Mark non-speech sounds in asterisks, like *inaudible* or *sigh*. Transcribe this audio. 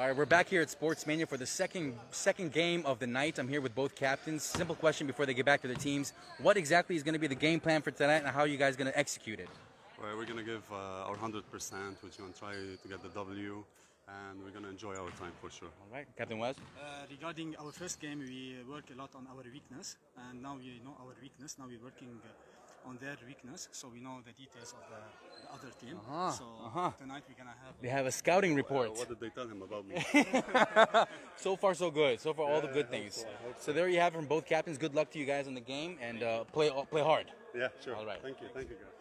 All right, we're back here at Sportsmania for the second second game of the night. I'm here with both captains. Simple question before they get back to their teams: What exactly is going to be the game plan for tonight, and how are you guys going to execute it? Well, we're gonna give uh, our hundred percent. Which We're gonna try to get the W, and we're gonna enjoy our time for sure. All right, Captain Wes. Uh, regarding our first game, we work a lot on our weakness, and now we know our weakness. Now we're working uh, on their weakness, so we know the details of the, the other team. Uh-huh, so uh-huh. tonight we're gonna have. They have a scouting report. What did they tell him about me? *laughs* so far, so good. So far, all the good things. So there you have it from both captains. Good luck to you guys in the game, and uh, play play hard. yeah, sure. All right. Thank you. Thank you, guys.